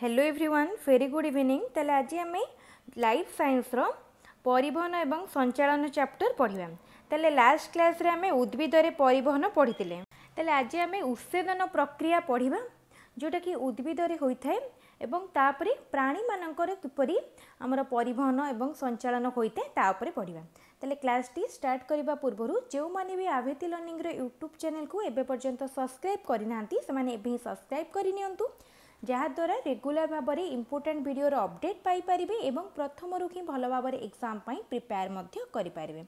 hello everyone very good evening তাহলে আজ আমি লাইফ সাইন্সর পরিবহন এবং সঞ্চালন চ্যাপ্টর পড়া তাহলে লাস্ট ক্লাসে আমি উদ্ভিদরে পরিবহন পড়িলে তাহলে আজ আমি উৎসেদন প্রক্রিয়া পড়া ଯେଉଁଟାକି ଉଦ୍ଭିଦରେ ହୋଇଥାଏ ଏବଂ ତାପରେ ପ୍ରାଣୀମାନଙ୍କର କିପରି ଆମର ପରିବହନ ଏବଂ ସଞ୍ଚାଳନ ହୋଇଥାଏ ତା ଉପରେ ପଢ଼ିବା ତାହେଲେ କ୍ଲାସ୍ଟି ଷ୍ଟାର୍ଟ କରିବା ପୂର୍ବରୁ ଯେଉଁମାନେ ବି ଆଭେତି ଲର୍ଣ୍ଣିଂର ୟୁଟ୍ୟୁବ୍ ଚ୍ୟାନେଲ୍କୁ ଏବେ ପର୍ଯ୍ୟନ୍ତ ସବସ୍କ୍ରାଇବ୍ କରିନାହାନ୍ତି ସେମାନେ ଏବେ ହିଁ ସବସ୍କ୍ରାଇବ୍ କରିନିଅନ୍ତୁ ଯାହାଦ୍ୱାରା ରେଗୁଲାର ଭାବରେ ଇମ୍ପୋର୍ଟାଣ୍ଟ ଭିଡ଼ିଓର ଅପଡ଼େଟ୍ ପାଇପାରିବେ ଏବଂ ପ୍ରଥମରୁ ହିଁ ଭଲ ଭାବରେ ଏକ୍ଜାମ୍ ପାଇଁ ପ୍ରିପେୟାର ମଧ୍ୟ କରିପାରିବେ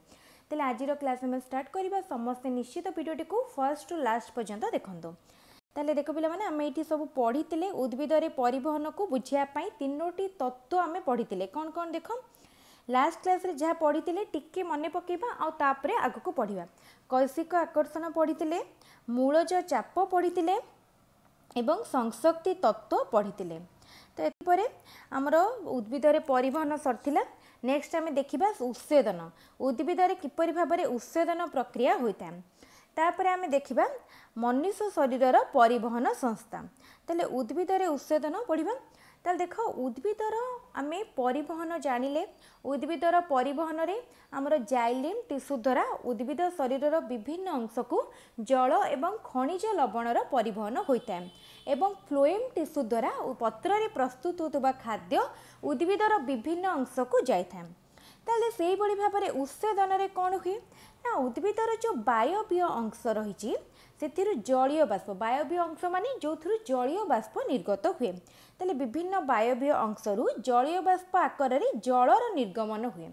ତାହେଲେ ଆଜିର କ୍ଲାସ୍ ଆମେ ଷ୍ଟାର୍ଟ କରିବା ସମସ୍ତେ ନିଶ୍ଚିତ ଭିଡ଼ିଓଟିକୁ ଫାର୍ଷ୍ଟ ଟୁ ଲାଷ୍ଟ ପର୍ଯ୍ୟନ୍ତ ଦେଖନ୍ତୁ ତାହେଲେ ଦେଖ ପିଲାମାନେ ଆମେ ଏଇଠି ସବୁ ପଢ଼ିଥିଲେ ଉଦ୍ଭିଦରେ ପରିବହନକୁ ବୁଝିବା ପାଇଁ ତିନୋଟି ତତ୍ତ୍ୱ ଆମେ ପଢ଼ିଥିଲେ କ'ଣ କ'ଣ ଦେଖ ଲାଷ୍ଟ କ୍ଲାସ୍ରେ ଯାହା ପଢ଼ିଥିଲେ ଟିକେ ମନେ ପକାଇବା ଆଉ ତାପରେ ଆଗକୁ ପଢ଼ିବା କୈଶିକ ଆକର୍ଷଣ ପଢ଼ିଥିଲେ ମୂଳଜ ଚାପ ପଢ଼ିଥିଲେ ଏବଂ ସଂଶକ୍ତି ତତ୍ତ୍ୱ ପଢ଼ିଥିଲେ ତ ଏପରେ ଆମର ଉଦ୍ଭିଦରେ ପରିବହନ ସରିଥିଲା ନେକ୍ସଟ ଆମେ ଦେଖିବା ଉଚ୍ଛେଦନ ଉଦ୍ଭିଦରେ କିପରି ଭାବରେ ଉଚ୍ଛେଦନ ପ୍ରକ୍ରିୟା ହୋଇଥାଏ ତାପରେ ଆମେ ଦେଖିବା ମନୁଷ୍ୟ ଶରୀରର ପରିବହନ ସଂସ୍ଥା ତାହେଲେ ଉଦ୍ଭିଦରେ ଉଚ୍ଛେଦନ ପଢ଼ିବା তাহলে দেখ উদ্ভিদর আমি পরিবহন জাঁলে উদ্ভিদর পরিবহনরে আমার জাইলিম টিস্যু দ্বারা উদ্ভিদ শরীরর বিভিন্ন অংশক জল এবং খনিজ লবণর পরিবহন হয়ে এবং ফ্লোয়েম টিস্যু দ্বারা পত্রে প্রস্তুত হওয়া খাদ্য উদ্ভিদর বিভিন্ন অংশক যাই তাহলে সেইভাবে ভাবে উৎসেদনরে কণ হুয়ে না উদ্ভিদর যে বায়বীয় অংশ রয়েছে ସେଥିରୁ ଜଳୀୟ ବାଷ୍ପ ବାୟବୀୟ ଅଂଶ ମାନେ ଯେଉଁଥିରୁ ଜଳୀୟ ବାଷ୍ପ ନିର୍ଗତ ହୁଏ ତାହେଲେ ବିଭିନ୍ନ ବାୟବୀୟ ଅଂଶରୁ ଜଳୀୟ ବାଷ୍ପ ଆକାରରେ ଜଳର ନିର୍ଗମନ ହୁଏ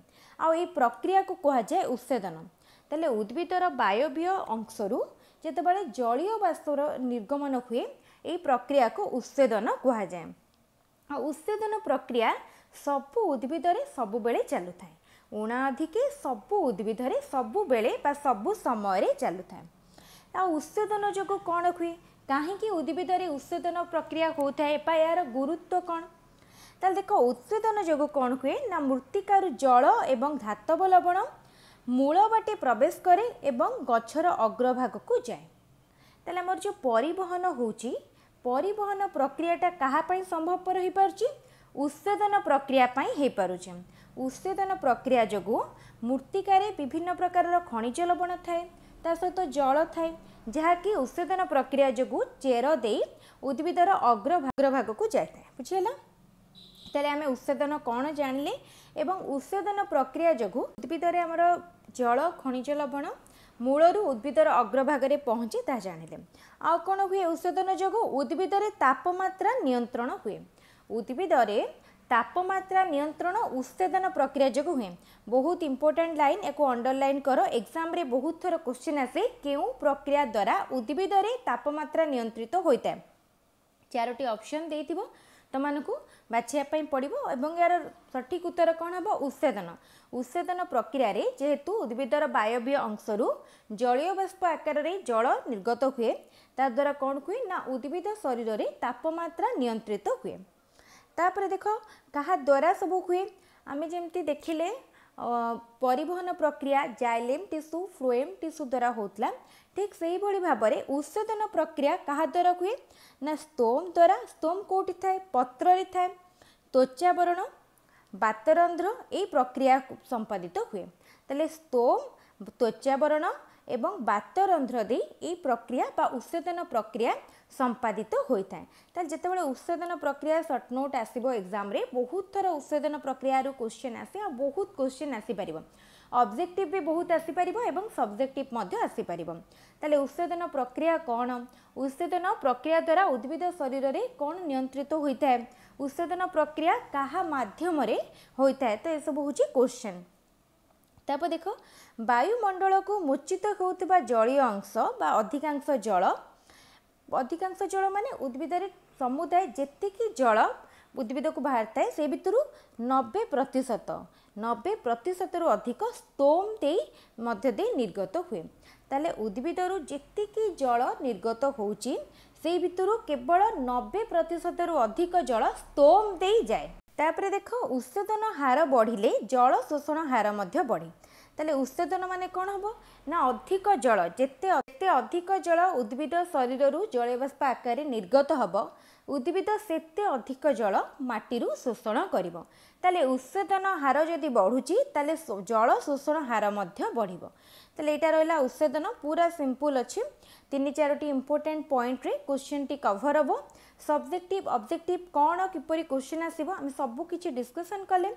ଆଉ ଏହି ପ୍ରକ୍ରିୟାକୁ କୁହାଯାଏ ଉଚ୍ଛେଦନ ତାହେଲେ ଉଦ୍ଭିଦର ବାୟବୀୟ ଅଂଶରୁ ଯେତେବେଳେ ଜଳୀୟ ବାଷ୍ପର ନିର୍ଗମନ ହୁଏ ଏହି ପ୍ରକ୍ରିୟାକୁ ଉଚ୍ଛେଦନ କୁହାଯାଏ ଆଉ ଉଚ୍ଛେଦନ ପ୍ରକ୍ରିୟା ସବୁ ଉଦ୍ଭିଦରେ ସବୁବେଳେ ଚାଲୁଥାଏ ଉଣା ଅଧିକେ ସବୁ ଉଦ୍ଭିଦରେ ସବୁବେଳେ ବା ସବୁ ସମୟରେ ଚାଲୁଥାଏ ଆଉ ଉତ୍ସେଦନ ଯୋଗୁଁ କ'ଣ ହୁଏ କାହିଁକି ଉଦ୍ଭିଦରେ ଉତ୍ସେଦନ ପ୍ରକ୍ରିୟା ହେଉଥାଏ ବା ଏହାର ଗୁରୁତ୍ୱ କ'ଣ ତାହେଲେ ଦେଖ ଉତ୍ସେଦନ ଯୋଗୁଁ କ'ଣ ହୁଏ ନା ମୃତ୍ତିକାରୁ ଜଳ ଏବଂ ଧାତବ ଲବଣ ମୂଳ ବାଟେ ପ୍ରବେଶ କରେ ଏବଂ ଗଛର ଅଗ୍ରଭାଗକୁ ଯାଏ ତାହେଲେ ଆମର ଯେଉଁ ପରିବହନ ହେଉଛି ପରିବହନ ପ୍ରକ୍ରିୟାଟା କାହା ପାଇଁ ସମ୍ଭବପର ହୋଇପାରୁଛି ଉତ୍ସେଦନ ପ୍ରକ୍ରିୟା ପାଇଁ ହୋଇପାରୁଛି ଉତ୍ସେଦନ ପ୍ରକ୍ରିୟା ଯୋଗୁଁ ମୃତ୍ତିକାରେ ବିଭିନ୍ନ ପ୍ରକାରର ଖଣିଜ ଲବଣ ଥାଏ ତା ସହିତ ଜଳ ଥାଏ ଯାହାକି ଉତ୍ସେଚନ ପ୍ରକ୍ରିୟା ଯୋଗୁଁ ଚେର ଦେଇ ଉଦ୍ଭିଦର ଅଗ୍ରଭାଗକୁ ଯାଇଥାଏ ବୁଝିହେଲା ତାହେଲେ ଆମେ ଉତ୍ସେଚନ କ'ଣ ଜାଣିଲେ ଏବଂ ଉତ୍ସେଚନ ପ୍ରକ୍ରିୟା ଯୋଗୁଁ ଉଦ୍ଭିଦରେ ଆମର ଜଳ ଖଣିଜ ଲବଣ ମୂଳରୁ ଉଦ୍ଭିଦର ଅଗ୍ରଭାଗରେ ପହଞ୍ଚି ତାହା ଜାଣିଲେ ଆଉ କ'ଣ ହୁଏ ଉତ୍ସେଚନ ଯୋଗୁଁ ଉଦ୍ଭିଦରେ ତାପମାତ୍ରା ନିୟନ୍ତ୍ରଣ ହୁଏ ଉଦ୍ଭିଦରେ ତାପମାତ୍ରା ନିୟନ୍ତ୍ରଣ ଉତ୍ସେଦନ ପ୍ରକ୍ରିୟା ଯୋଗୁଁ ହୁଏ ବହୁତ ଇମ୍ପୋର୍ଟାଣ୍ଟ ଲାଇନ୍ ଏକୁ ଅଣ୍ଡରଲାଇନ୍ କର ଏକ୍ସାମ୍ରେ ବହୁତ ଥର କ୍ୱେଶ୍ଚିନ୍ ଆସେ କେଉଁ ପ୍ରକ୍ରିୟା ଦ୍ୱାରା ଉଦ୍ଭିଦରେ ତାପମାତ୍ରା ନିୟନ୍ତ୍ରିତ ହୋଇଥାଏ ଚାରୋଟି ଅପସନ୍ ଦେଇଥିବ ତମାନଙ୍କୁ ବାଛିବା ପାଇଁ ପଡ଼ିବ ଏବଂ ଏହାର ସଠିକ ଉତ୍ତର କ'ଣ ହେବ ଉତ୍ସେଦନ ଉତ୍ସେଦନ ପ୍ରକ୍ରିୟାରେ ଯେହେତୁ ଉଦ୍ଭିଦର ବାୟବୀୟ ଅଂଶରୁ ଜଳୀୟ ବାଷ୍ପ ଆକାରରେ ଜଳ ନିର୍ଗତ ହୁଏ ତାଦ୍ୱାରା କ'ଣ ହୁଏ ନା ଉଦ୍ଭିଦ ଶରୀରରେ ତାପମାତ୍ରା ନିୟନ୍ତ୍ରିତ ହୁଏ ତାପରେ ଦେଖ କାହା ଦ୍ୱାରା ସବୁ ହୁଏ ଆମେ ଯେମିତି ଦେଖିଲେ ପରିବହନ ପ୍ରକ୍ରିୟା ଜାଇଲେମ୍ ଟିସୁ ଫ୍ଲୋଏମ୍ ଟିସୁ ଦ୍ୱାରା ହେଉଥିଲା ଠିକ୍ ସେହିଭଳି ଭାବରେ ଉତ୍ସେଚନ ପ୍ରକ୍ରିୟା କାହା ଦ୍ୱାରା ହୁଏ ନା ସ୍ତୋମ୍ ଦ୍ୱାରା ସ୍ତୋମ୍ କେଉଁଠି ଥାଏ ପତ୍ରରେ ଥାଏ ତ୍ୱଚାବରଣ ବାତରନ୍ଧ୍ର ଏହି ପ୍ରକ୍ରିୟା ସମ୍ପାଦିତ ହୁଏ ତାହେଲେ ସ୍ତୋମ୍ ତ୍ୱଚାବରଣ ଏବଂ ବାତରନ୍ଧ୍ର ଦେଇ ଏହି ପ୍ରକ୍ରିୟା ବା ଉତ୍ସେଚନ ପ୍ରକ୍ରିୟା ସମ୍ପାଦିତ ହୋଇଥାଏ ତାହେଲେ ଯେତେବେଳେ ଉତ୍ସେଦନ ପ୍ରକ୍ରିୟା ସର୍ଟ ନୋଟ୍ ଆସିବ ଏକ୍ଜାମ୍ରେ ବହୁତ ଥର ଉତ୍ସେଦନ ପ୍ରକ୍ରିୟାରୁ କୋଶ୍ଚିନ୍ ଆସେ ଆଉ ବହୁତ କୋଶ୍ଚିନ୍ ଆସିପାରିବ ଅବଜେକ୍ଟିଭ୍ ବି ବହୁତ ଆସିପାରିବ ଏବଂ ସବଜେକ୍ଟିଭ୍ ମଧ୍ୟ ଆସିପାରିବ ତାହେଲେ ଉତ୍ସେଦନ ପ୍ରକ୍ରିୟା କ'ଣ ଉତ୍ସେଦନ ପ୍ରକ୍ରିୟା ଦ୍ୱାରା ଉଦ୍ଭିଦ ଶରୀରରେ କ'ଣ ନିୟନ୍ତ୍ରିତ ହୋଇଥାଏ ଉତ୍ସେଦନ ପ୍ରକ୍ରିୟା କାହା ମାଧ୍ୟମରେ ହୋଇଥାଏ ତ ଏସବୁ ହେଉଛି କୋଶ୍ଚିନ୍ ତାପରେ ଦେଖ ବାୟୁମଣ୍ଡଳକୁ ମୋଚିତ ହେଉଥିବା ଜଳୀୟ ଅଂଶ ବା ଅଧିକାଂଶ ଜଳ ଅଧିକାଂଶ ଜଳ ମାନେ ଉଦ୍ଭିଦରେ ସମୁଦାୟ ଯେତିକି ଜଳ ଉଦ୍ଭିଦକୁ ବାହାରିଥାଏ ସେ ଭିତରୁ ନବେ ପ୍ରତିଶତ ନବେ ପ୍ରତିଶତରୁ ଅଧିକ ସ୍ତୋମ ଦେଇ ମଧ୍ୟ ଦେଇ ନିର୍ଗତ ହୁଏ ତାହେଲେ ଉଦ୍ଭିଦରୁ ଯେତିକି ଜଳ ନିର୍ଗତ ହେଉଛି ସେଇ ଭିତରୁ କେବଳ ନବେ ପ୍ରତିଶତରୁ ଅଧିକ ଜଳ ସ୍ତୋମ ଦେଇ ଯାଏ ତାପରେ ଦେଖ ଉତ୍ସେଚନ ହାର ବଢ଼ିଲେ ଜଳ ଶୋଷଣ ହାର ମଧ୍ୟ ବଢ଼େ তাহলে উচ্ছেদন মানে কম হব না অধিক জল যেতে যেতে অধিক জল উদ্ভিদ শরীরর জলবাষ্প আকারে নির্গত হব উদ্ভিদ সেতে অধিক জল মাটির শোষণ করব তাহলে উচ্ছেদন হার যদি বড়ুচি তাহলে জল শোষণ হার মধ্যে বড়ব তাহলে এটা রহলা উচ্ছেদন পুরা সিম্পল অছি তিন চারোটি ইম্পর্টাট পয়েন্টরে কোশ্চিনটি কভর হব সবজেক্টিভ অবজেক্টিভ কোণ কিপর কোশ্চেন আসব আমি সবু কিছু ডিসকসন কলে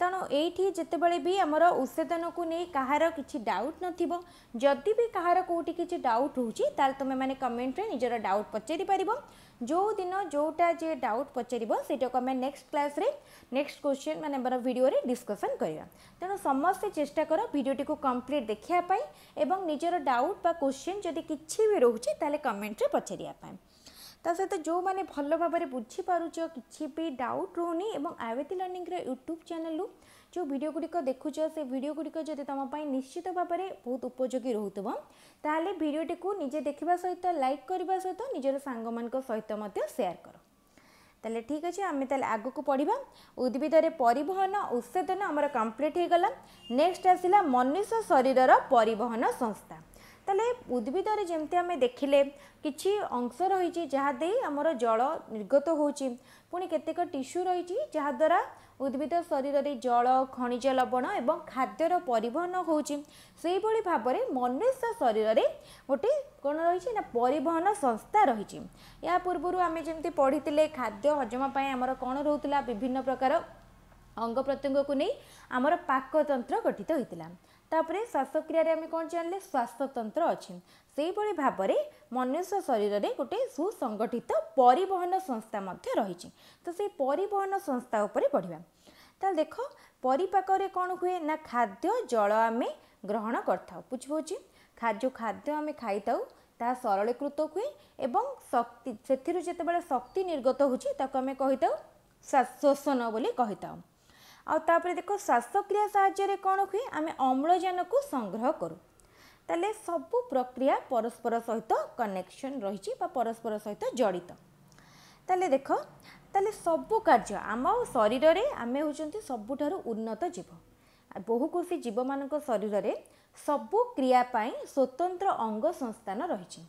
ତେଣୁ ଏଇଠି ଯେତେବେଳେ ବି ଆମର ଉତ୍ସେଦନକୁ ନେଇ କାହାର କିଛି ଡାଉଟ୍ ନଥିବ ଯଦି ବି କାହାର କେଉଁଠି କିଛି ଡାଉଟ୍ ରହୁଛି ତାହେଲେ ତୁମେମାନେ କମେଣ୍ଟରେ ନିଜର ଡାଉଟ୍ ପଚାରି ପାରିବ ଯେଉଁଦିନ ଯେଉଁଟା ଯେ ଡାଉଟ୍ ପଚାରିବ ସେଇଟାକୁ ଆମେ ନେକ୍ସଟ କ୍ଲାସ୍ରେ ନେକ୍ସଟ କୋଶ୍ଚିନ୍ ମାନେ ଆମର ଭିଡ଼ିଓରେ ଡିସ୍କସନ୍ କରିବା ତେଣୁ ସମସ୍ତେ ଚେଷ୍ଟା କର ଭିଡ଼ିଓଟିକୁ କମ୍ପ୍ଲିଟ୍ ଦେଖିବା ପାଇଁ ଏବଂ ନିଜର ଡାଉଟ୍ ବା କୋଶ୍ଚିନ୍ ଯଦି କିଛି ବି ରହୁଛି ତାହେଲେ କମେଣ୍ଟରେ ପଚାରିବା ପାଇଁ ତା ସହିତ ଯେଉଁମାନେ ଭଲ ଭାବରେ ବୁଝିପାରୁଛ କିଛି ବି ଡାଉଟ୍ ରହୁନି ଏବଂ ଆୟୁର୍ବେଦ ଲର୍ଣ୍ଣିଂର ୟୁଟ୍ୟୁବ୍ ଚ୍ୟାନେଲ୍ରୁ ଯେଉଁ ଭିଡ଼ିଓ ଗୁଡ଼ିକ ଦେଖୁଛ ସେ ଭିଡ଼ିଓ ଗୁଡ଼ିକ ଯଦି ତୁମ ପାଇଁ ନିଶ୍ଚିତ ଭାବରେ ବହୁତ ଉପଯୋଗୀ ରହୁଥିବ ତାହେଲେ ଭିଡ଼ିଓଟିକୁ ନିଜେ ଦେଖିବା ସହିତ ଲାଇକ୍ କରିବା ସହିତ ନିଜର ସାଙ୍ଗମାନଙ୍କ ସହିତ ମଧ୍ୟ ସେୟାର କର ତାହେଲେ ଠିକ୍ ଅଛି ଆମେ ତାହେଲେ ଆଗକୁ ପଢ଼ିବା ଉଦ୍ଭିଦରେ ପରିବହନ ଉତ୍ସେଚନ ଆମର କମ୍ପ୍ଲିଟ୍ ହୋଇଗଲା ନେକ୍ସଟ ଆସିଲା ମନୁଷ୍ୟ ଶରୀରର ପରିବହନ ସଂସ୍ଥା ତାହେଲେ ଉଦ୍ଭିଦରେ ଯେମିତି ଆମେ ଦେଖିଲେ କିଛି ଅଂଶ ରହିଛି ଯାହା ଦେଇ ଆମର ଜଳ ନିର୍ଗତ ହେଉଛି ପୁଣି କେତେକ ଟିସ୍ୟୁ ରହିଛି ଯାହାଦ୍ୱାରା ଉଦ୍ଭିଦ ଶରୀରରେ ଜଳ ଖଣିଜ ଲବଣ ଏବଂ ଖାଦ୍ୟର ପରିବହନ ହେଉଛି ସେହିଭଳି ଭାବରେ ମନୁଷ୍ୟ ଶରୀରରେ ଗୋଟେ କ'ଣ ରହିଛି ନା ପରିବହନ ସଂସ୍ଥା ରହିଛି ଏହା ପୂର୍ବରୁ ଆମେ ଯେମିତି ପଢ଼ିଥିଲେ ଖାଦ୍ୟ ହଜମ ପାଇଁ ଆମର କ'ଣ ରହୁଥିଲା ବିଭିନ୍ନ ପ୍ରକାର ଅଙ୍ଗ ପ୍ରତ୍ୟଙ୍ଗକୁ ନେଇ ଆମର ପାକତନ୍ତ୍ର ଗଠିତ ହୋଇଥିଲା ତାପରେ ଶ୍ୱାସକ୍ରିୟାରେ ଆମେ କ'ଣ ଜାଣିଲେ ଶ୍ୱାସତନ୍ତ୍ର ଅଛି ସେହିଭଳି ଭାବରେ ମନୁଷ୍ୟ ଶରୀରରେ ଗୋଟେ ସୁସଂଗଠିତ ପରିବହନ ସଂସ୍ଥା ମଧ୍ୟ ରହିଛି ତ ସେଇ ପରିବହନ ସଂସ୍ଥା ଉପରେ ପଢ଼ିବା ତାହେଲେ ଦେଖ ପରିପାକରେ କ'ଣ ହୁଏ ନା ଖାଦ୍ୟ ଜଳ ଆମେ ଗ୍ରହଣ କରିଥାଉ ବୁଝିବୁଛି ଯେଉଁ ଖାଦ୍ୟ ଆମେ ଖାଇଥାଉ ତାହା ସରଳୀକୃତ ହୁଏ ଏବଂ ଶକ୍ତି ସେଥିରୁ ଯେତେବେଳେ ଶକ୍ତି ନିର୍ଗତ ହେଉଛି ତାକୁ ଆମେ କହିଥାଉ ଶୋଷଣ ବୋଲି କହିଥାଉ ଆଉ ତାପରେ ଦେଖ ଶ୍ୱାସକ୍ରିୟା ସାହାଯ୍ୟରେ କ'ଣ ହୁଏ ଆମେ ଅମ୍ଳଜାନକୁ ସଂଗ୍ରହ କରୁ ତାହେଲେ ସବୁ ପ୍ରକ୍ରିୟା ପରସ୍ପର ସହିତ କନେକ୍ସନ୍ ରହିଛି ବା ପରସ୍ପର ସହିତ ଜଡ଼ିତ ତାହେଲେ ଦେଖ ତାହେଲେ ସବୁ କାର୍ଯ୍ୟ ଆମ ଶରୀରରେ ଆମେ ହେଉଛନ୍ତି ସବୁଠାରୁ ଉନ୍ନତ ଜୀବ ବହୁକୋଷୀ ଜୀବମାନଙ୍କ ଶରୀରରେ ସବୁ କ୍ରିୟା ପାଇଁ ସ୍ୱତନ୍ତ୍ର ଅଙ୍ଗ ସଂସ୍ଥାନ ରହିଛି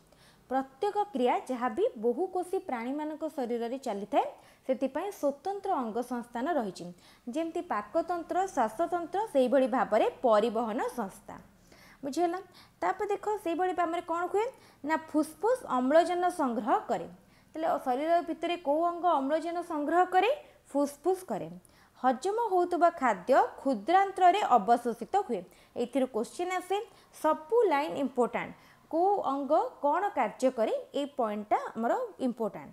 ପ୍ରତ୍ୟେକ କ୍ରିୟା ଯାହା ବି ବହୁକୋଷୀ ପ୍ରାଣୀମାନଙ୍କ ଶରୀରରେ ଚାଲିଥାଏ ସେଥିପାଇଁ ସ୍ୱତନ୍ତ୍ର ଅଙ୍ଗ ସଂସ୍ଥାନ ରହିଛି ଯେମିତି ପାକତନ୍ତ୍ର ଶ୍ୱାସତନ୍ତ୍ର ସେଇଭଳି ଭାବରେ ପରିବହନ ସଂସ୍ଥା ବୁଝିଗଲା ତାପରେ ଦେଖ ସେଇଭଳି ଭାବରେ କ'ଣ ହୁଏ ନା ଫୁସ୍ଫୁସ୍ ଅମ୍ଳଜାନ ସଂଗ୍ରହ କରେ ତାହେଲେ ଶରୀର ଭିତରେ କେଉଁ ଅଙ୍ଗ ଅମ୍ଳଜାନ ସଂଗ୍ରହ କରେ ଫୁସ୍ଫୁସ୍ କରେ হজম হওয়া খাদ্য ক্ষুদ্রান্তরে অবশোষিত হুয়ে এই কোশ্চিন আসে সবু লাইন ইম্পর্টাট କେଉଁ ଅଙ୍ଗ କ'ଣ କାର୍ଯ୍ୟ କରେ ଏଇ ପଏଣ୍ଟଟା ଆମର ଇମ୍ପୋର୍ଟାଣ୍ଟ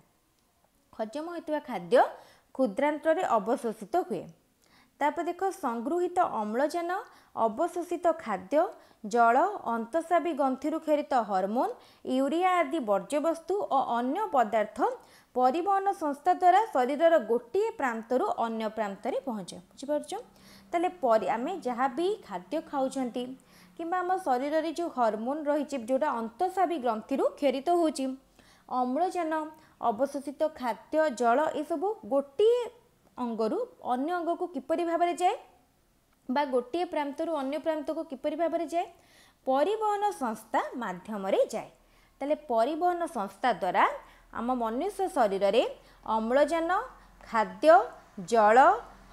ହଜମ ହୋଇଥିବା ଖାଦ୍ୟ କ୍ଷୁଦ୍ରାନ୍ତରେ ଅବଶୋଷିତ ହୁଏ ତାପରେ ଦେଖ ସଂଗୃହୀତ ଅମ୍ଳଜାନ ଅବଶୋଷିତ ଖାଦ୍ୟ ଜଳ ଅନ୍ତଃସାବି ଗନ୍ଥିରୁ କ୍ଷରିତ ହରମୋନ୍ ୟୁରିଆ ଆଦି ବର୍ଜ୍ୟବସ୍ତୁ ଓ ଅନ୍ୟ ପଦାର୍ଥ ପରିବହନ ସଂସ୍ଥା ଦ୍ୱାରା ଶରୀରର ଗୋଟିଏ ପ୍ରାନ୍ତରୁ ଅନ୍ୟ ପ୍ରାନ୍ତରେ ପହଞ୍ଚେ ବୁଝିପାରୁଛ ତାହେଲେ ପରି ଆମେ ଯାହା ବି ଖାଦ୍ୟ ଖାଉଛନ୍ତି କିମ୍ବା ଆମ ଶରୀରରେ ଯେଉଁ ହରମୋନ୍ ରହିଛି ଯେଉଁଟା ଅନ୍ତଃସାବି ଗ୍ରନ୍ଥିରୁ କ୍ଷରିତ ହେଉଛି ଅମ୍ଳଜାନ ଅବଶୋଷିତ ଖାଦ୍ୟ ଜଳ ଏସବୁ ଗୋଟିଏ ଅଙ୍ଗରୁ ଅନ୍ୟ ଅଙ୍ଗକୁ କିପରି ଭାବରେ ଯାଏ ବା ଗୋଟିଏ ପ୍ରାନ୍ତରୁ ଅନ୍ୟ ପ୍ରାନ୍ତକୁ କିପରି ଭାବରେ ଯାଏ ପରିବହନ ସଂସ୍ଥା ମାଧ୍ୟମରେ ଯାଏ ତାହେଲେ ପରିବହନ ସଂସ୍ଥା ଦ୍ୱାରା ଆମ ମନୁଷ୍ୟ ଶରୀରରେ ଅମ୍ଳଜାନ ଖାଦ୍ୟ ଜଳ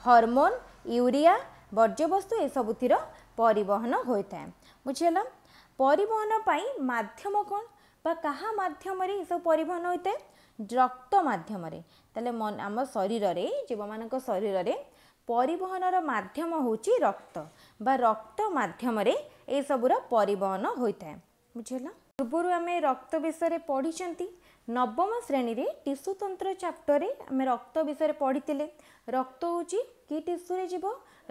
ହରମୋନ୍ ୟୁରିଆ ବର୍ଜ୍ୟବସ୍ତୁ ଏସବୁଥିର ପରିବହନ ହୋଇଥାଏ ବୁଝିହେଲା ପରିବହନ ପାଇଁ ମାଧ୍ୟମ କ'ଣ ବା କାହା ମାଧ୍ୟମରେ ଏସବୁ ପରିବହନ ହୋଇଥାଏ ରକ୍ତ ମାଧ୍ୟମରେ ତାହେଲେ ଆମ ଶରୀରରେ ଜୀବମାନଙ୍କ ଶରୀରରେ ପରିବହନର ମାଧ୍ୟମ ହେଉଛି ରକ୍ତ ବା ରକ୍ତ ମାଧ୍ୟମରେ ଏସବୁର ପରିବହନ ହୋଇଥାଏ ବୁଝିହେଲା ପୂର୍ବରୁ ଆମେ ରକ୍ତ ବିଷୟରେ ପଢ଼ିଛନ୍ତି নবম শ্রেণীরে টিস্যুতন্ত্র চাপ্টরে আমি রক্ত বিষয়ে পড়িলে রক্ত হচ্ছে কি টিস্যুরে যাব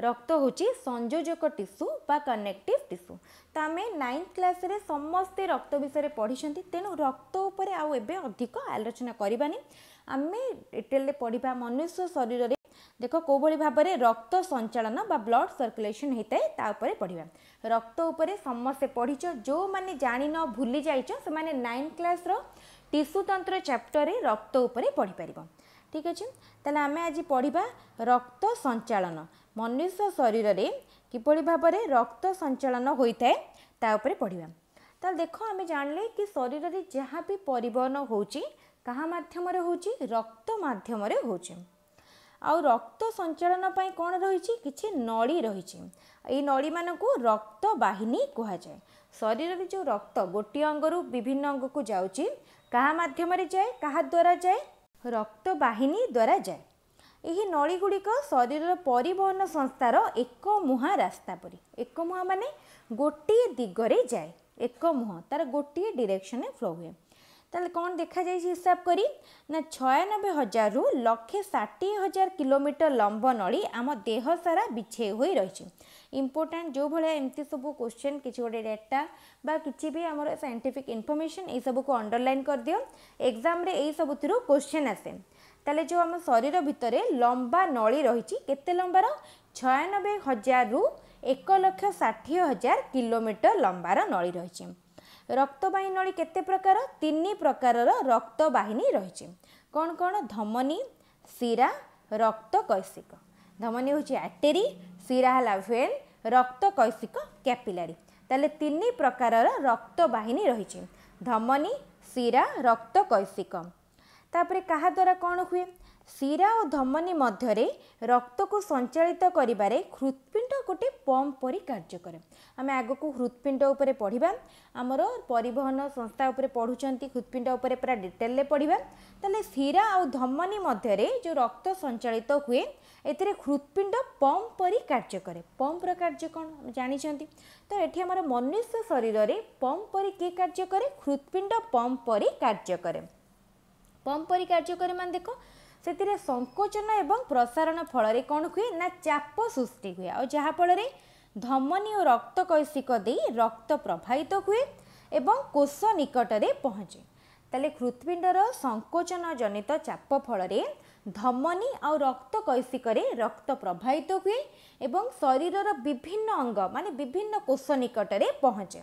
রক্ত হচ্ছে সংযোজক টিস্যু বা কনেকটিভ টিস্যু তো আমি নাইন্থ ক্লাসে সমস্তে রক্ত বিষয়ে পড়িছেন তেণু রক্ত উপরে আউ এবে অধিক আলোচনা করবানি আমি ডিটেলরে পড়া মনুষ্য শরীরের দেখ কোভাবে ভাবে রক্ত সঞ্চালন বা ব্লড সর্কুলেসন হয়ে থাকে তা উপরে পড়া রক্ত উপরে সমস্তে পড়িছ যে জাঁন ভুলে যাইছ সে নাইন ক্লাসর ଟିସୁତନ୍ତ୍ର ଚାପ୍ଟରରେ ରକ୍ତ ଉପରେ ପଢ଼ିପାରିବ ଠିକ୍ ଅଛି ତାହେଲେ ଆମେ ଆଜି ପଢ଼ିବା ରକ୍ତ ସଞ୍ଚାଳନ ମନୁଷ୍ୟ ଶରୀରରେ କିଭଳି ଭାବରେ ରକ୍ତ ସଞ୍ଚାଳନ ହୋଇଥାଏ ତା ଉପରେ ପଢ଼ିବା ତାହେଲେ ଦେଖ ଆମେ ଜାଣିଲେ କି ଶରୀରରେ ଯାହା ବି ପରିବହନ ହେଉଛି କାହା ମାଧ୍ୟମରେ ହେଉଛି ରକ୍ତ ମାଧ୍ୟମରେ ହେଉଛି ଆଉ ରକ୍ତ ସଞ୍ଚାଳନ ପାଇଁ କ'ଣ ରହିଛି କିଛି ନଳୀ ରହିଛି ଏଇ ନଳୀମାନଙ୍କୁ ରକ୍ତ ବାହିନୀ କୁହାଯାଏ ଶରୀରରେ ଯେଉଁ ରକ୍ତ ଗୋଟିଏ ଅଙ୍ଗରୁ ବିଭିନ୍ନ ଅଙ୍ଗକୁ ଯାଉଛି କାହା ମାଧ୍ୟମରେ ଯାଏ କାହା ଦ୍ୱାରା ଯାଏ ରକ୍ତବାହିନୀ ଦ୍ୱାରା ଯାଏ ଏହି ନଳୀଗୁଡ଼ିକ ଶରୀରର ପରିବହନ ସଂସ୍ଥାର ଏକ ମୁହାଁ ରାସ୍ତା ପରି ଏକ ମୁହାଁ ମାନେ ଗୋଟିଏ ଦିଗରେ ଯାଏ ଏକ ମୁହଁ ତା'ର ଗୋଟିଏ ଡିରେକ୍ସନରେ ଫ୍ଲୋ ହୁଏ ତାହେଲେ କ'ଣ ଦେଖାଯାଇଛି ହିସାବ କରି ନା ଛୟାନବେ ହଜାରରୁ ଲକ୍ଷେ ଷାଠିଏ ହଜାର କିଲୋମିଟର ଲମ୍ବ ନଳୀ ଆମ ଦେହ ସାରା ବିଛେଇ ହୋଇ ରହିଛି ইম্পর্টাট যেভাবে এমতি সবু কোশ্চেন কিছু গোটে ডেটা বা কিছু বি আমার সাইন্টিফিক ইনফরমেশন এইসবুক অন্ডরলাইন করদিও এক্সামে এইসবুর কোশ্চেন আসে তাহলে যে আমার শরীর ভিতরে লম্বা নলী রয়েছে কেতে লম্বার ছয়ানবে হাজার রু এক লক্ষ ষাঠিয়ে হাজার কিলোমিটর লম্বার নলী রয়েছে রক্তবাহী নলী কেতে প্রকার তিন প্রকারর রক্তবাহিনী রয়েছে কোণ কোণ ধমনী শিরা রক্তকୈশিক ধমনী হচ্ছে আর্টেরি শিরা হল ভেন রক্তকৈশিক ক্যাপিলারি তাহলে তিন প্রকারর রক্তবাহিনী রয়েছে ধমনী শিরা রক্তকৈশিক তাপরে কাহা দ্বারা কণ হুয়ে শিরা ও ধমনী মধ্যে রক্তকু সঞ্চালিত করবার হৃৎপিণ্ড গোটে পম্প পরি কার্য করে আমি আগক হৃৎপিণ্ড উপরে পড়া আমার পরিবহন সংস্থা উপরে পড়ুঁচ হৃৎপিণ্ড উপরে পুরা ডিটেলরে পড়া তাহলে শিরা আ ধমনী মধ্যে যে রক্ত সঞ্চালিত হুয়ে ଏଥିରେ ହୃତ୍ପିଣ୍ଡ ପମ୍ପ ପରି କାର୍ଯ୍ୟ କରେ ପମ୍ପର କାର୍ଯ୍ୟ କ'ଣ ଜାଣିଛନ୍ତି ତ ଏଠି ଆମର ମନୁଷ୍ୟ ଶରୀରରେ ପମ୍ପ ପରି କିଏ କାର୍ଯ୍ୟ କରେ ହୃତ୍ପିଣ୍ଡ ପମ୍ପ ପରି କାର୍ଯ୍ୟ କରେ ପମ୍ପ ପରି କାର୍ଯ୍ୟ କରେ ମାନେ ଦେଖ ସେଥିରେ ସଙ୍କୋଚନ ଏବଂ ପ୍ରସାରଣ ଫଳରେ କ'ଣ ହୁଏ ନା ଚାପ ସୃଷ୍ଟି ହୁଏ ଆଉ ଯାହାଫଳରେ ଧମନୀ ଓ ରକ୍ତ କୈଶିକ ଦେଇ ରକ୍ତ ପ୍ରବାହିତ ହୁଏ ଏବଂ କୋଷ ନିକଟରେ ପହଞ୍ଚେ ତାହେଲେ ହୃତ୍ପିଣ୍ଡର ସଙ୍କୋଚନ ଜନିତ ଚାପ ଫଳରେ ଧମନୀ ଆଉ ରକ୍ତ କୈଶିକରେ ରକ୍ତ ପ୍ରବାହିତ ହୁଏ ଏବଂ ଶରୀରର ବିଭିନ୍ନ ଅଙ୍ଗ ମାନେ ବିଭିନ୍ନ କୋଷ ନିକଟରେ ପହଞ୍ଚେ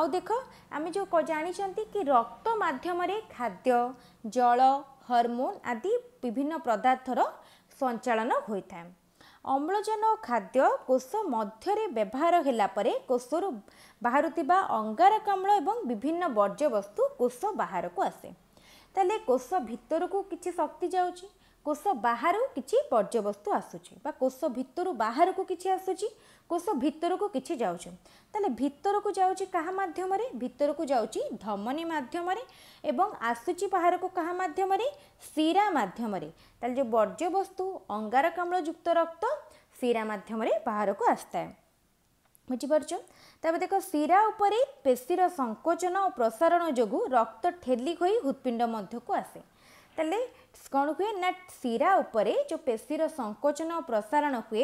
ଆଉ ଦେଖ ଆମେ ଯେଉଁ ଜାଣିଛନ୍ତି କି ରକ୍ତ ମାଧ୍ୟମରେ ଖାଦ୍ୟ ଜଳ ହରମୋନ୍ ଆଦି ବିଭିନ୍ନ ପଦାର୍ଥର ସଞ୍ଚାଳନ ହୋଇଥାଏ ଅମ୍ଳଜାନ ଓ ଖାଦ୍ୟ କୋଷ ମଧ୍ୟରେ ବ୍ୟବହାର ହେଲା ପରେ କୋଷରୁ ବାହାରୁଥିବା ଅଙ୍ଗାରକାମ୍ଳ ଏବଂ ବିଭିନ୍ନ ବର୍ଜ୍ୟବସ୍ତୁ କୋଷ ବାହାରକୁ ଆସେ ତାହେଲେ କୋଷ ଭିତରକୁ କିଛି ଶକ୍ତି ଯାଉଛି କୋଷ ବାହାରୁ କିଛି ବର୍ଜ୍ୟବସ୍ତୁ ଆସୁଛି ବା କୋଷ ଭିତରୁ ବାହାରକୁ କିଛି ଆସୁଛି କୋଷ ଭିତରକୁ କିଛି ଯାଉଛି ତାହେଲେ ଭିତରକୁ ଯାଉଛି କାହା ମାଧ୍ୟମରେ ଭିତରକୁ ଯାଉଛି ଧମନୀ ମାଧ୍ୟମରେ ଏବଂ ଆସୁଛି ବାହାରକୁ କାହା ମାଧ୍ୟମରେ ଶିରା ମାଧ୍ୟମରେ ତାହେଲେ ଯେଉଁ ବର୍ଜ୍ୟବସ୍ତୁ ଅଙ୍ଗାରକାମ୍ଳଯୁକ୍ତ ରକ୍ତ ଶିରା ମାଧ୍ୟମରେ ବାହାରକୁ ଆସିଥାଏ ବୁଝିପାରୁଛ ତେବେ ଦେଖ ଶିରା ଉପରେ ପେଶୀର ସଙ୍କୋଚନ ଓ ପ୍ରସାରଣ ଯୋଗୁଁ ରକ୍ତ ଠେଲି ହୋଇ ହୃତ୍ପିଣ୍ଡ ମଧ୍ୟକୁ ଆସେ ତାହେଲେ କ'ଣ ହୁଏ ନା ଶିରା ଉପରେ ଯେଉଁ ପେଶୀର ସଙ୍କୋଚନ ଓ ପ୍ରସାରଣ ହୁଏ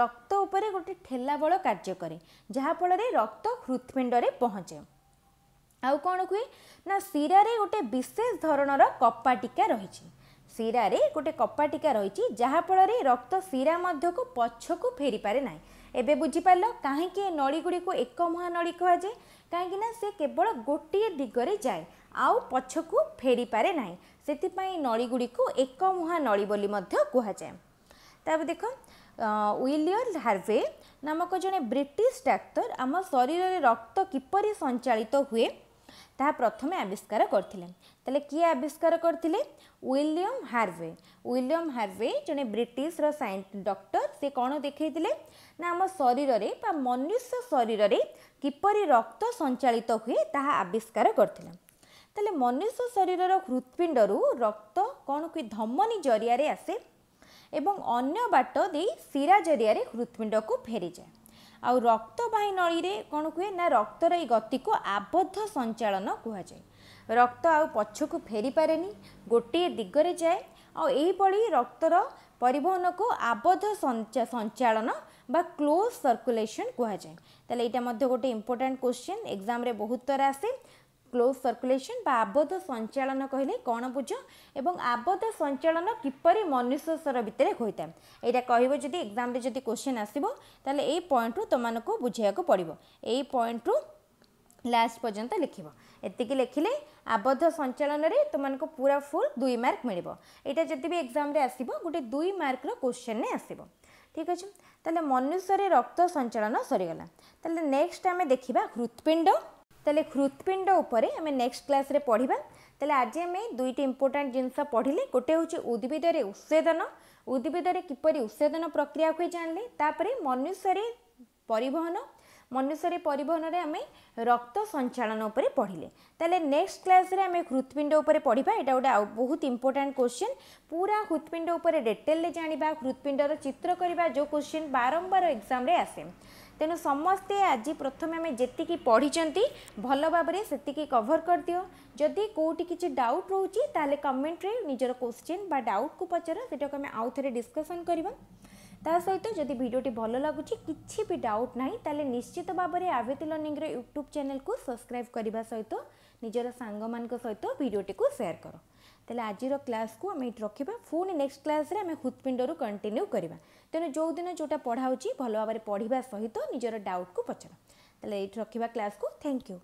ରକ୍ତ ଉପରେ ଗୋଟେ ଠେଲାବଳ କାର୍ଯ୍ୟ କରେ ଯାହାଫଳରେ ରକ୍ତ ହୃତ୍ପିଣ୍ଡରେ ପହଞ୍ଚେ ଆଉ କ'ଣ ହୁଏ ନା ଶିରାରେ ଗୋଟେ ବିଶେଷ ଧରଣର କପାଟିକା ରହିଛି ଶିରାରେ ଗୋଟେ କପାଟିକା ରହିଛି ଯାହାଫଳରେ ରକ୍ତ ଶିରା ମଧ୍ୟକୁ ପଛକୁ ଫେରିପାରେ ନାହିଁ এবে বুঝিপার কাহি নড়ীগুড়ি এক মহানড়ী কুহযায় কাহিঁকি না সে কেবল গোটিয়ে দিগরে যায় আউ পছকু ফেরি পারে না সেপাই নড়ীগুড়ি এক মুহা নড়ী বলে কুহযায় তারপর দেখ ୱିଲିୟର ହାର୍ଭେ ନାମକ ଜଣେ ବ୍ରିଟିଶ ଡାକ୍ତର ଆମ ଶରୀରରେ ରକ୍ତ କିପରି ସଞ୍ଚାଳିତ ହୁଏ ତାହା ପ୍ରଥମେ ଆବିଷ୍କାର କରିଥିଲେ ତାହେଲେ କିଏ ଆବିଷ୍କାର କରିଥିଲେ ୱିଲିୟମ୍ ହାର୍ଭେ ୱିଲିୟମ୍ ହାର୍ଭେ ଜଣେ ବ୍ରିଟିଶର ସାଇଣ୍ଟ ଡକ୍ଟର ସେ କ'ଣ ଦେଖାଇଥିଲେ ନା ଆମ ଶରୀରରେ ବା ମନୁଷ୍ୟ ଶରୀରରେ କିପରି ରକ୍ତ ସଞ୍ଚାଳିତ ହୁଏ ତାହା ଆବିଷ୍କାର କରିଥିଲେ ତାହେଲେ ମନୁଷ୍ୟ ଶରୀରର ହୃତ୍ପିଣ୍ଡରୁ ରକ୍ତ କ'ଣ କି ଧମନୀ ଜରିଆରେ ଆସେ ଏବଂ ଅନ୍ୟ ବାଟ ଦେଇ ଶିରା ଜରିଆରେ ହୃତ୍ପିଣ୍ଡକୁ ଫେରିଯାଏ ଆଉ ରକ୍ତବାହୀ ନଳୀରେ କ'ଣ କୁହେ ନା ରକ୍ତର ଏଇ ଗତିକୁ ଆବଦ୍ଧ ସଞ୍ଚାଳନ କୁହାଯାଏ ରକ୍ତ ଆଉ ପଛକୁ ଫେରିପାରେନି ଗୋଟିଏ ଦିଗରେ ଯାଏ ଆଉ ଏହିଭଳି ରକ୍ତର ପରିବହନକୁ ଆବଦ୍ଧ ସଞ୍ଚାଳନ ବା କ୍ଲୋଜ୍ ସର୍କୁଲେସନ୍ କୁହାଯାଏ ତାହେଲେ ଏଇଟା ମଧ୍ୟ ଗୋଟେ ইম্পর্টাট କୋଶ୍ଚିନ୍ ଏକ୍ଜାମ୍ରେ ବହୁତ ଥର ଆସେ ক্লোজ সর্কুলেসন বা আবদ্ধ সঞ্চালন কহিলে কোণ বুঝ এবং আবদ্ধ সঞ্চালন কিপরি মনুষ্য স্বর ভিতরে হয়ে এইটা কহব যদি এক্সামে যদি কোশ্চেন আসব তাহলে এই পয়েন্টরু তোমাকে বুঝাইয়া পড়ব এই পয়েন্টরু ଲାଷ୍ଟ ପର୍ଯ୍ୟନ୍ତ ଲେଖିବ ଏତିକି ଲେଖିଲେ ଆବଦ୍ଧ ସଞ୍ଚାଳନରେ ତୁମମାନଙ୍କୁ ପୁରା ଫୁଲ୍ ଦୁଇ ମାର୍କ ମିଳିବ ଏଇଟା ଯଦି ବି ଏକ୍ଜାମ୍ରେ ଆସିବ ଗୋଟେ ଦୁଇ ମାର୍କର କୋଶ୍ଚେନ୍ରେ ଆସିବ ଠିକ୍ ଅଛି ତାହେଲେ ମନୁଷ୍ୟରେ ରକ୍ତ ସଞ୍ଚାଳନ ସରିଗଲା ତାହେଲେ ନେକ୍ସଟ ଆମେ ଦେଖିବା ହୃତ୍ପିଣ୍ଡ তাহলে হৃৎপিণ্ড উপরে আমি নেক্সট ক্লাসে পড়া তাহলে আজ আমি দুইটি ইম্পর্টাট জিনিস পড়লে গোটে হচ্ছে উদ্ভিদের উৎসেদন উদ্ভিদের কিপর উৎসেদন প্রক্রিয়া হুয়ে জাঁলে তাপরে মনুষ্যরে পরিবহন মনুষ্যরে পরিবহনরে আমি রক্ত সঞ্চালন উপরে পড়লে তাহলে নেক্সট ক্লাসে আমি হৃৎপিণ্ড উপরে পড়া এটা গোটে বহুত ইম্পর্টাট কোশ্চিন পুরা হৃৎপিণ্ড উপরে ডিটেলরে জাঁয়া হৃৎপিণ্ডর চিত্র করা যে কোশ্চিন বারম্বার এক্সামে আসে ତେଣୁ ସମସ୍ତେ ଆଜି ପ୍ରଥମେ ଆମେ ଯେତିକି ପଢ଼ିଛନ୍ତି ଭଲ ଭାବରେ ସେତିକି କଭର୍ କରିଦିଅ ଯଦି କେଉଁଠି କିଛି ଡାଉଟ୍ ରହୁଛି ତାହେଲେ କମେଣ୍ଟରେ ନିଜର କୋଶ୍ଚିନ୍ ବା ଡାଉଟ୍କୁ ପଚାର ସେଟାକୁ ଆମେ ଆଉ ଥରେ ଡିସ୍କସନ୍ କରିବା ତା ସହିତ ଯଦି ଭିଡ଼ିଓଟି ଭଲ ଲାଗୁଛି କିଛି ବି ଡାଉଟ୍ ନାହିଁ ତାହେଲେ ନିଶ୍ଚିତ ଭାବରେ ଆଭେତି ଲର୍ଣ୍ଣିଂର ୟୁଟ୍ୟୁବ୍ ଚ୍ୟାନେଲ୍କୁ ସବସ୍କ୍ରାଇବ୍ କରିବା ସହିତ ନିଜର ସାଙ୍ଗମାନଙ୍କ ସହିତ ଭିଡ଼ିଓଟିକୁ ସେୟାର କର ତାହେଲେ ଆଜିର କ୍ଲାସ୍କୁ ଆମେ ଏଇଠି ରଖିବା ପୁଣି ନେକ୍ସଟ କ୍ଲାସ୍ରେ ଆମେ ହୃତ୍ପିଣ୍ଡରୁ କଣ୍ଟିନ୍ୟୁ କରିବା ତେଣୁ ଯେଉଁଦିନ ଯେଉଁଟା ପଢ଼ା ହେଉଛି ଭଲ ଭାବରେ ପଢ଼ିବା ସହିତ ନିଜର ଡାଉଟ୍କୁ ପଚାର ତାହେଲେ ଏଇଠି ରଖିବା କ୍ଲାସ୍କୁ ଥ୍ୟାଙ୍କ ୟୁ